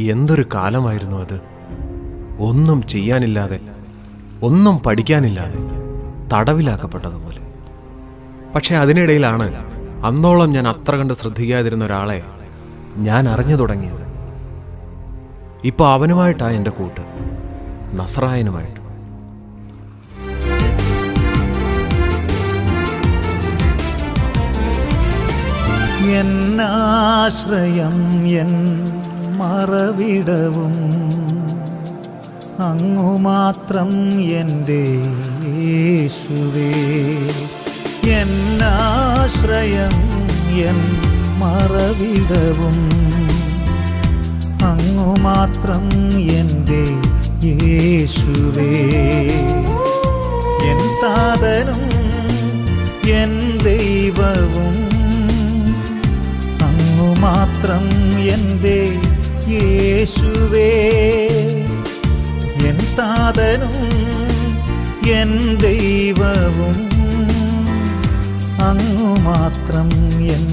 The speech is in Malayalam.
എന്തൊരു കാലമായിരുന്നു അത്? ഒന്നും ചെയ്യാനില്ലാതെ ഒന്നും പഠിക്കാനില്ലാതെ തടവിലാക്കപ്പെട്ടതുപോലെ. പക്ഷെ അതിനിടയിലാണ് അന്നോളം ഞാൻ അത്ര കണ്ട് ശ്രദ്ധിക്കാതിരുന്ന ഒരാളെ ഞാൻ അറിഞ്ഞു തുടങ്ങിയത്. ഇപ്പൊ അവനുമായിട്ടാ എന്റെ കൂട്ട് നസറായനുമായിട്ട് എന്നാശ്രയം എൻ മറവിടവും അങ്ങു മാത്രം എന്റെ യേശുവേ. എന്നാശ്രയം എൻ മറവിടവും അങ്ങു മാത്രം എന്റെ യേശുവേ. എൻ താതനും എൻ ദൈവവും അങ്ങു മാത്രം എന്റെ യേശുവേ എൻ താതനും എൻ ദൈവവും അങ്ങു മാത്രം യേശുവേ